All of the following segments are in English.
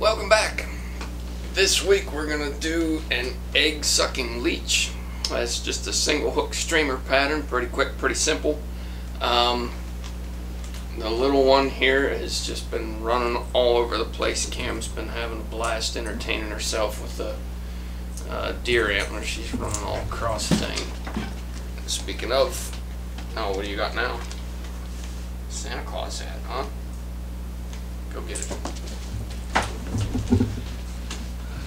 Welcome back. This week we're going to do an egg sucking leech. That's just a single hook streamer pattern, pretty quick, pretty simple. Um, the little one here has just been running all over the place. Cam's been having a blast entertaining herself with the uh, deer antler. She's running all across the thing. Speaking of, oh, what do you got now? Santa Claus hat, huh? Go get it.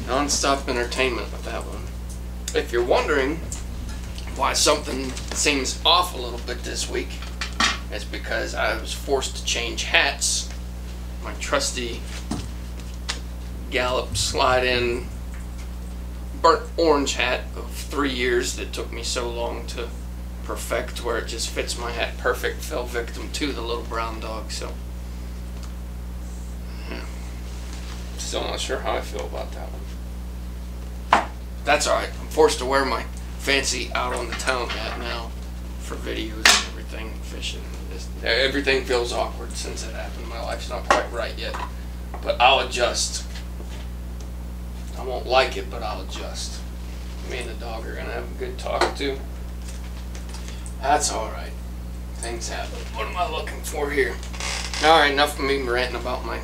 Non-stop entertainment with that one. If you're wondering why something seems off a little bit this week, it's because I was forced to change hats. My trusty Gallup slide-in burnt orange hat of three years that took me so long to perfect where it just fits my hat perfect fell victim to the little brown dog so still not sure how I feel about that one. That's alright I'm forced to wear my fancy out on the town hat now for videos and everything fishing. Just, everything feels awkward since it happened. My life's not quite right yet but I'll adjust. I won't like it but I'll adjust. Me and the dog are gonna have a good talk too. That's alright. Things happen. What am I looking for here? Alright, enough of me ranting about my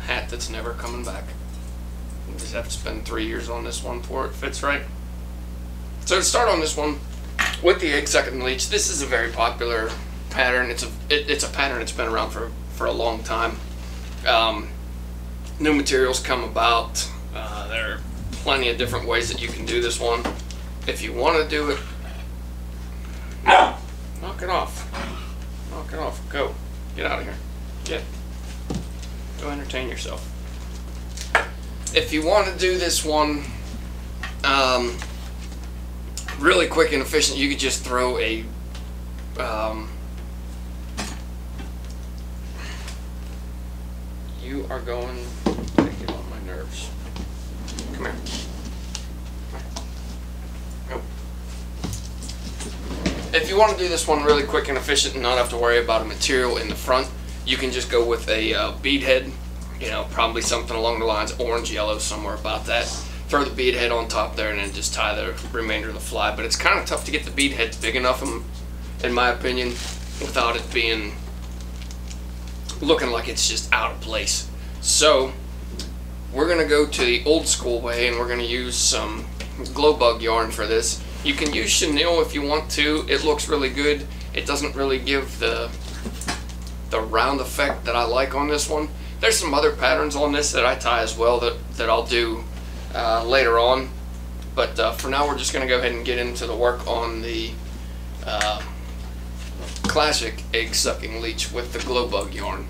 hat that's never coming back. I just have to spend three years on this one before it fits right. So to start on this one, with the egg sucking leech, this is a very popular pattern. It's a it, it's a pattern that's been around for, for a long time. Um, new materials come about. Uh, there are plenty of different ways that you can do this one. If you want to do it, Knock it off. Knock it off. Go. Get out of here. Entertain yourself. If you want to do this one um, really quick and efficient, you could just throw a um, you are going to get on my nerves. Come here. if you want to do this one really quick and efficient and not have to worry about a material in the front, you can just go with a uh, bead head, you know, probably something along the lines orange, yellow, somewhere about that. Throw the bead head on top there and then just tie the remainder of the fly. But it's kind of tough to get the bead heads big enough, in, in my opinion, without it being looking like it's just out of place. So we're going to go to the old school way and we're going to use some glow bug yarn for this. You can use chenille if you want to. It looks really good. It doesn't really give the the round effect that I like on this one. There's some other patterns on this that I tie as well that, that I'll do uh, later on. But uh, for now we're just going to go ahead and get into the work on the uh, classic egg sucking leech with the glow bug yarn.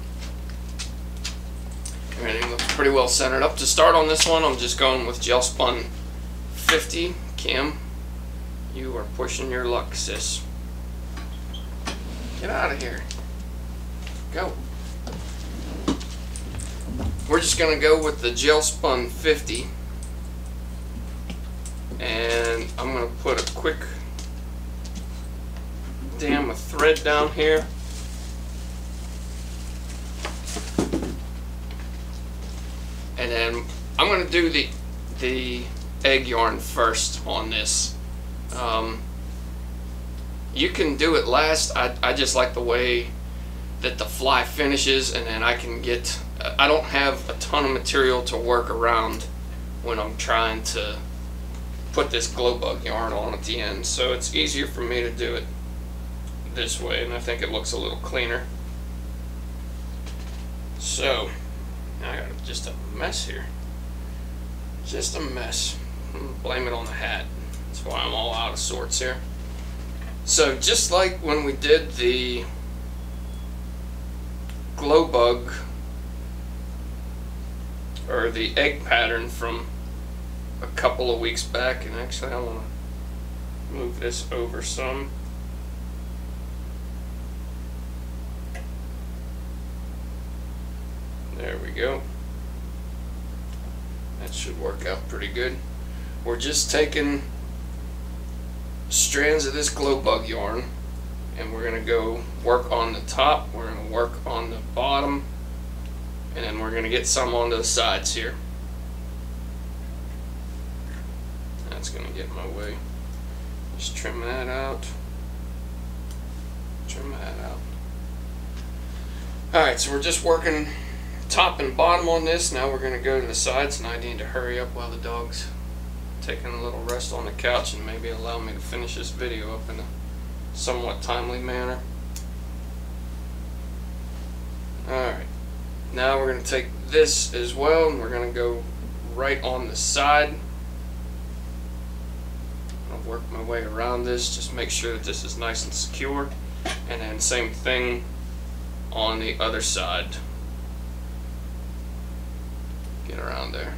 Everything looks pretty well centered up. To start on this one I'm just going with gel spun 50 Cam, you are pushing your luck, sis. Get out of here. Go. We're just going to go with the Gel Spun 50. And I'm going to put a quick dam of thread down here. And then I'm going to do the, the egg yarn first on this. Um, you can do it last. I, I just like the way that the fly finishes and then I can get, I don't have a ton of material to work around when I'm trying to put this glow bug yarn on at the end. So it's easier for me to do it this way and I think it looks a little cleaner. So, I got just a mess here. Just a mess. Blame it on the hat. That's why I'm all out of sorts here. So just like when we did the glow bug or the egg pattern from a couple of weeks back and actually I want to move this over some. There we go. That should work out pretty good. We're just taking strands of this glow bug yarn and we're going to go work on the top, we're going to work on the bottom, and then we're going to get some onto the sides here. That's going to get my way. Just trim that out. Trim that out. Alright, so we're just working top and bottom on this. Now we're going to go to the sides, and I need to hurry up while the dog's taking a little rest on the couch and maybe allow me to finish this video up in a somewhat timely manner. Alright now we're going to take this as well and we're going to go right on the side. I'll work my way around this, just make sure that this is nice and secure. And then same thing on the other side. Get around there.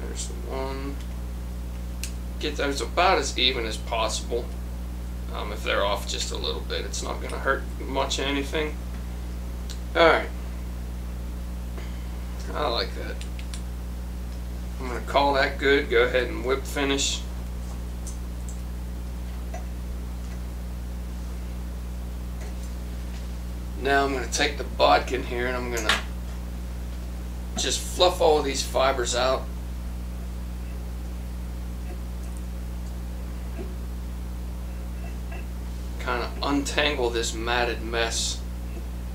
There's the one. Get those about as even as possible. Um, if they're off just a little bit, it's not going to hurt much anything. Alright. I like that. I'm going to call that good. Go ahead and whip finish. Now I'm going to take the bodkin here and I'm going to just fluff all of these fibers out. Kind of untangle this matted mess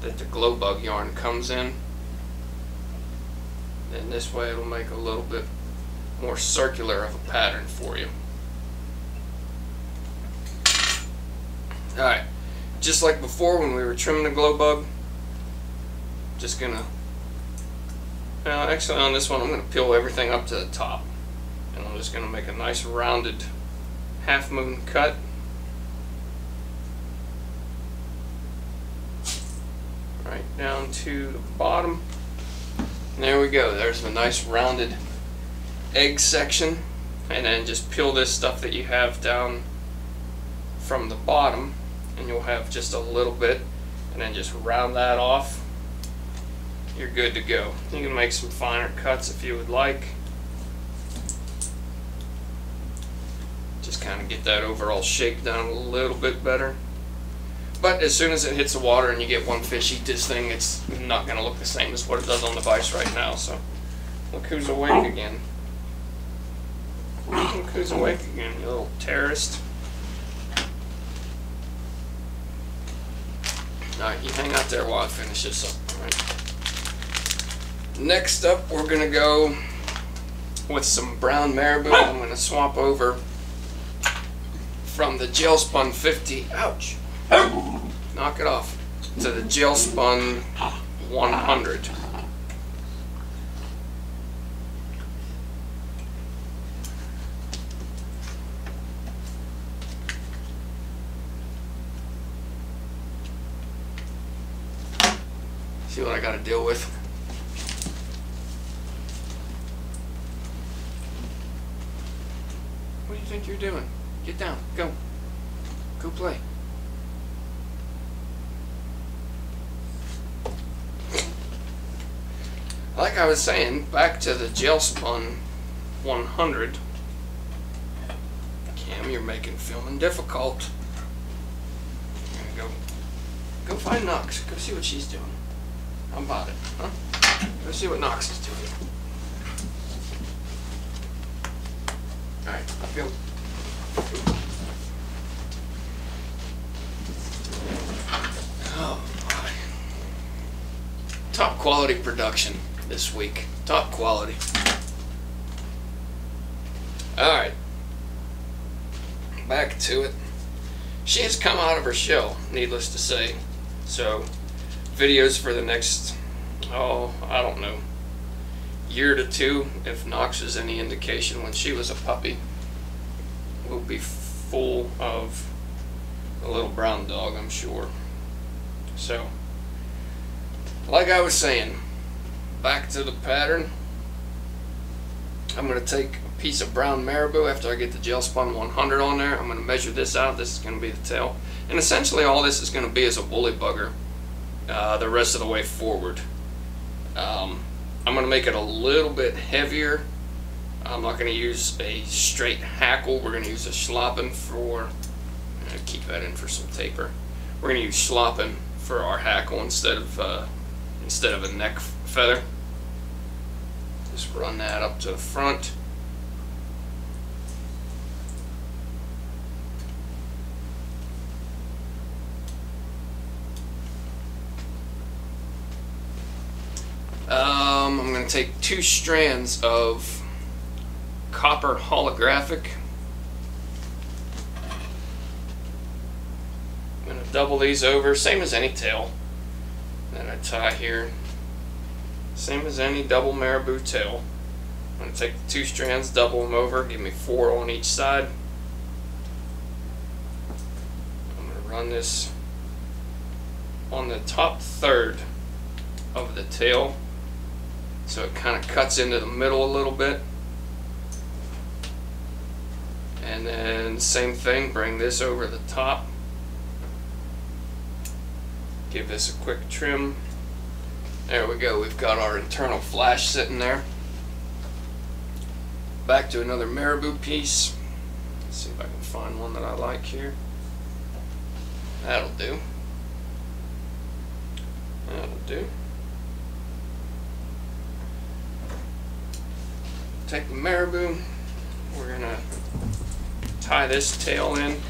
that the glow bug yarn comes in. Then this way it'll make a little bit more circular of a pattern for you. Alright, just like before when we were trimming the glow bug, just gonna, uh, actually on this one I'm gonna peel everything up to the top. And I'm just gonna make a nice rounded half moon cut. Right down to the bottom. There we go, there's a nice rounded egg section. And then just peel this stuff that you have down from the bottom and you'll have just a little bit. And then just round that off. You're good to go. You can make some finer cuts if you would like. Just kind of get that overall shape down a little bit better but as soon as it hits the water and you get one fish eat this thing it's not going to look the same as what it does on the vise right now so look who's awake again look who's awake again you little terrorist Alright, you hang out there while I finish this up. Next up, we're going to go with some brown marabou. I'm going to swap over from the gel spun 50. Ouch! Knock it off. To the gel spun 100. See what I got to deal with. What do you think you're doing? Get down. Go. Go play. Like I was saying, back to the gel spun 100. Cam, you're making filming difficult. Go, go find Knox. Go see what she's doing. How about it, huh? Let's see what Knox is doing. Alright, up you Oh my. Top quality production this week. Top quality. Alright. Back to it. She has come out of her shell, needless to say. So, videos for the next, oh, I don't know, year to two, if Knox is any indication, when she was a puppy, will be full of a little brown dog, I'm sure. So, like I was saying, back to the pattern. I'm going to take a piece of brown marabou after I get the gel spun 100 on there. I'm going to measure this out. This is going to be the tail. And essentially all this is going to be is a woolly bugger uh, the rest of the way forward. Um, I'm going to make it a little bit heavier. I'm not going to use a straight hackle. We're going to use a schlappen for, keep that in for some taper. We're going to use schlappen for our hackle instead of uh, instead of a neck feather. Just run that up to the front. Um, I'm going to take two strands of copper holographic. I'm going to double these over, same as any tail. Then I tie here. Same as any double marabou tail. I'm going to take the two strands, double them over, give me four on each side. I'm going to run this on the top third of the tail so it kind of cuts into the middle a little bit and then same thing bring this over the top give this a quick trim there we go we've got our internal flash sitting there back to another marabou piece Let's see if I can find one that I like here that'll do That'll do. Take the marabou. We're gonna tie this tail in.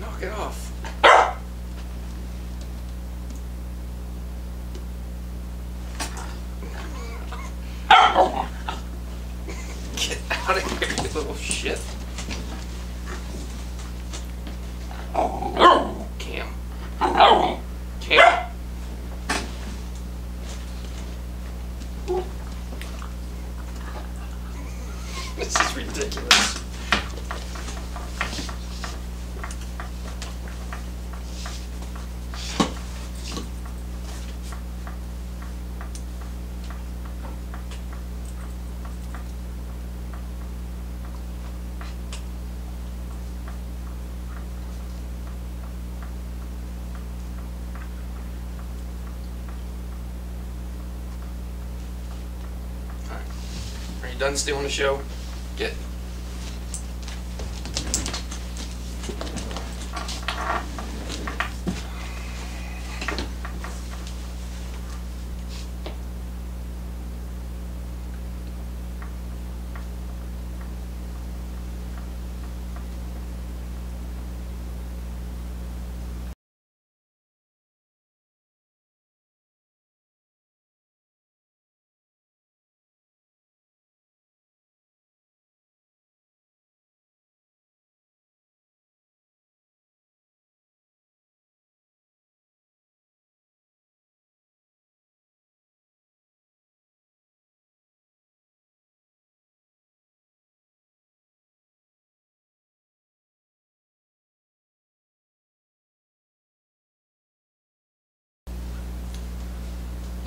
Knock it off. Get out of here, you little shit. Cam. Cam. This is ridiculous. Alright. Are you done stealing the show? Get.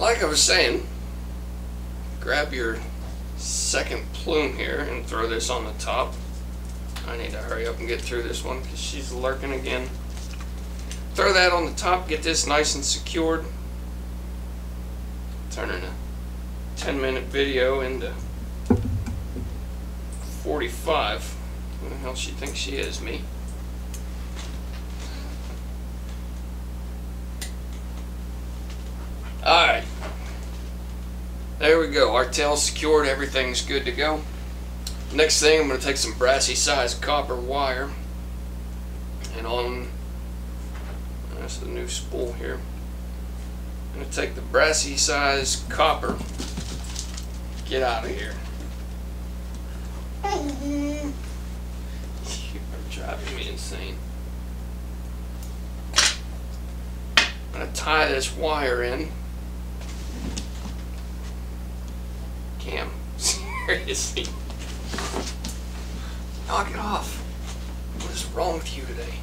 Like I was saying, grab your second plume here and throw this on the top. I need to hurry up and get through this one because she's lurking again. Throw that on the top, get this nice and secured. Turning a 10 minute video into 45. Who the hell she thinks she is, me? Alright. There we go. Our tail's secured. Everything's good to go. Next thing, I'm going to take some brassy sized copper wire. And on, that's the new spool here. I'm going to take the brassy sized copper. Get out of here. You are driving me insane. I'm going to tie this wire in. Cam, seriously. Knock it off. What is wrong with you today?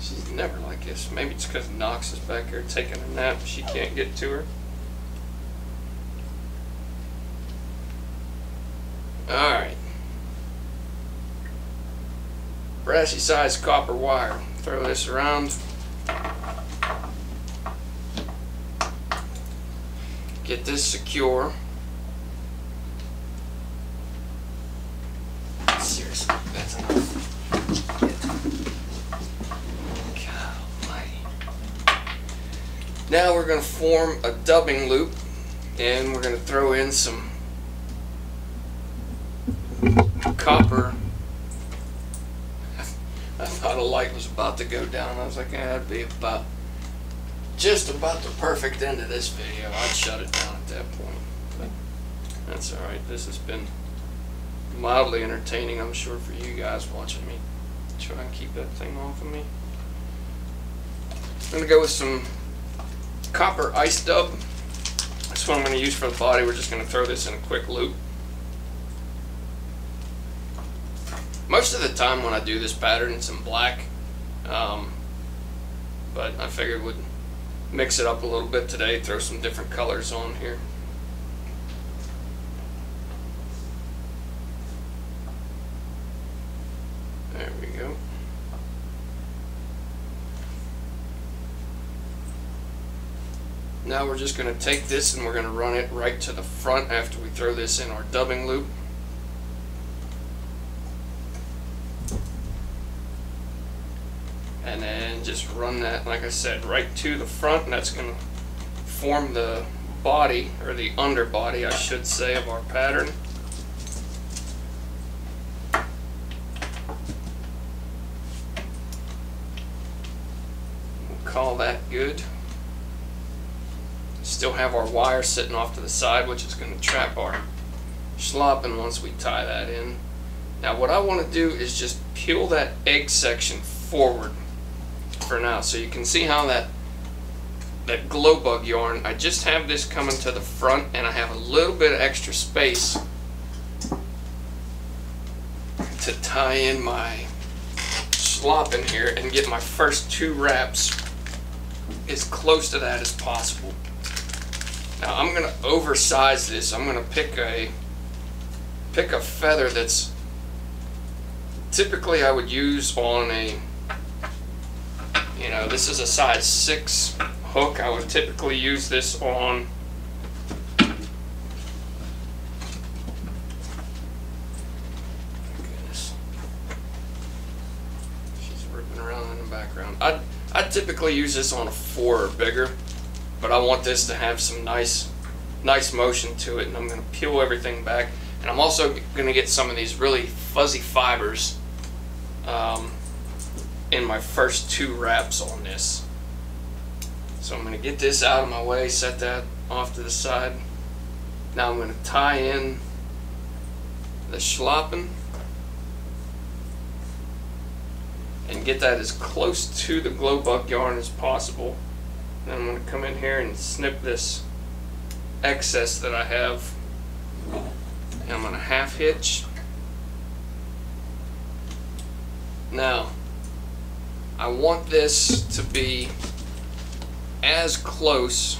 She's never like this. Maybe it's because Knox is back here taking a nap. She can't get to her. Alright. Brassy sized copper wire. Throw this around. Get this secure. Seriously, that's enough. Get. God almighty. Now we're going to form a dubbing loop and we're going to throw in some copper. I thought a light was about to go down. I was like, eh, that'd be about just about the perfect end of this video. I'd shut it down at that point. But that's alright. This has been mildly entertaining, I'm sure, for you guys watching me try and keep that thing off of me. I'm going to go with some copper ice dub. That's what I'm going to use for the body. We're just going to throw this in a quick loop. Most of the time when I do this pattern, it's in black. Um, but I figured we'd mix it up a little bit today, throw some different colors on here. There we go. Now we're just going to take this and we're going to run it right to the front after we throw this in our dubbing loop. And then just run that, like I said, right to the front and that's going to form the body, or the underbody I should say, of our pattern. Call that good still have our wire sitting off to the side, which is going to trap our schlappen once we tie that in. Now what I want to do is just peel that egg section forward for now. So you can see how that that glow bug yarn, I just have this coming to the front and I have a little bit of extra space to tie in my schlappen here and get my first two wraps as close to that as possible. Now I'm going to oversize this. I'm going to pick a pick a feather that's typically I would use on a you know this is a size 6 hook. I would typically use this on She's ripping around in the background. I'd, I'd typically use this on a 4 or bigger but I want this to have some nice nice motion to it and I'm going to peel everything back. And I'm also going to get some of these really fuzzy fibers um, in my first two wraps on this. So I'm going to get this out of my way set that off to the side. Now I'm going to tie in the schlappen and get that as close to the glow bug yarn as possible I'm going to come in here and snip this excess that I have. And I'm going to half hitch. Now, I want this to be as close,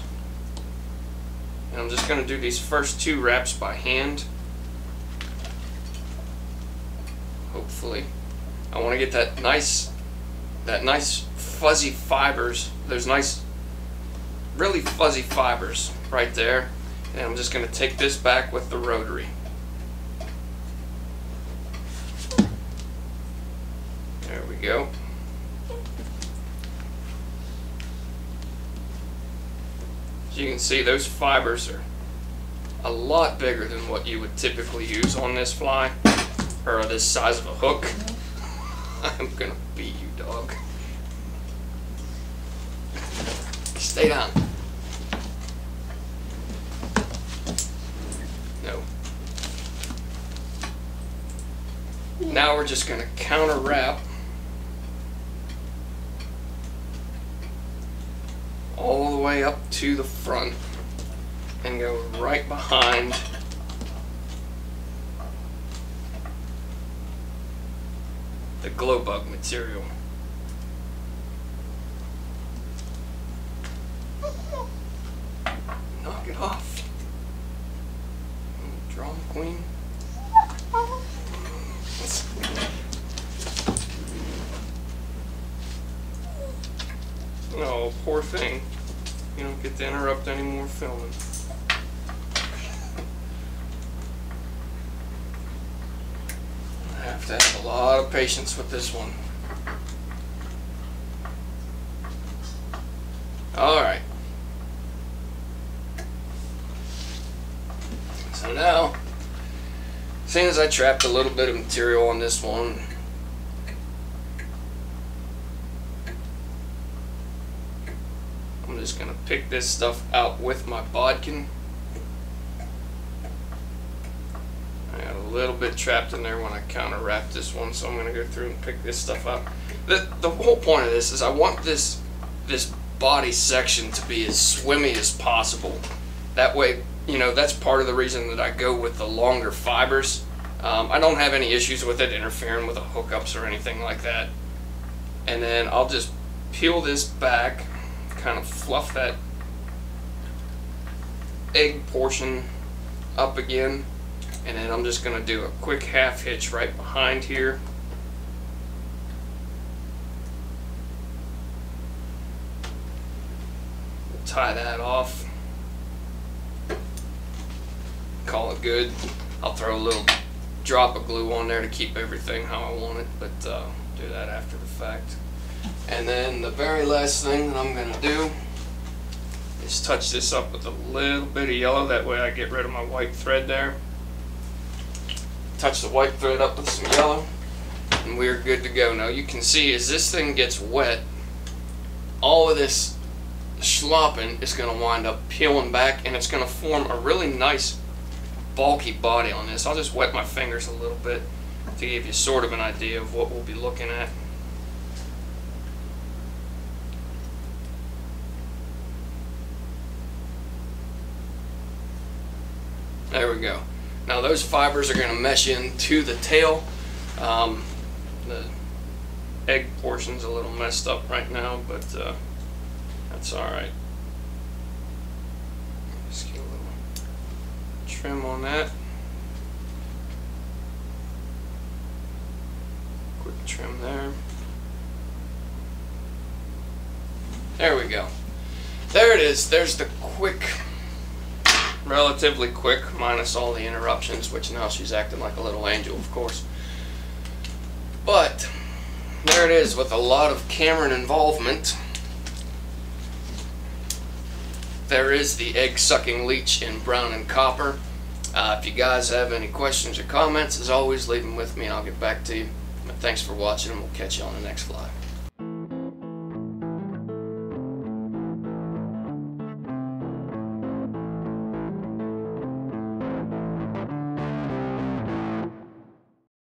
and I'm just going to do these first two wraps by hand. Hopefully. I want to get that nice, that nice fuzzy fibers, those nice really fuzzy fibers right there. And I'm just going to take this back with the rotary. There we go. As you can see, those fibers are a lot bigger than what you would typically use on this fly, or this size of a hook. I'm gonna beat you, dog. Stay down. No. Now we're just going to counter wrap all the way up to the front and go right behind the glow bug material. off. Drama queen. Oh, poor thing. You don't get to interrupt any more filming. I have to have a lot of patience with this one. Alright. So now, seeing as I trapped a little bit of material on this one, I'm just gonna pick this stuff out with my bodkin. I got a little bit trapped in there when I counter wrapped this one, so I'm gonna go through and pick this stuff up. The, the whole point of this is I want this this body section to be as swimmy as possible. That way, you know, that's part of the reason that I go with the longer fibers. Um, I don't have any issues with it interfering with the hookups or anything like that. And then I'll just peel this back, kind of fluff that egg portion up again. And then I'm just going to do a quick half hitch right behind here. Tie that off. Call it good. I'll throw a little drop of glue on there to keep everything how I want it, but uh, do that after the fact. And then the very last thing that I'm going to do is touch this up with a little bit of yellow. That way I get rid of my white thread there. Touch the white thread up with some yellow and we're good to go. Now you can see as this thing gets wet, all of this schlappen is going to wind up peeling back and it's going to form a really nice bulky body on this. I'll just wet my fingers a little bit to give you sort of an idea of what we'll be looking at. There we go. Now those fibers are going to mesh into the tail. Um, the egg portion's a little messed up right now, but uh, that's alright. Just get a little trim on that. Quick trim there. There we go. There it is. There's the quick relatively quick, minus all the interruptions, which now she's acting like a little angel, of course. But there it is with a lot of Cameron involvement. There is the egg sucking leech in brown and copper. Uh, if you guys have any questions or comments, as always, leave them with me. I'll get back to you. But thanks for watching, and we'll catch you on the next fly.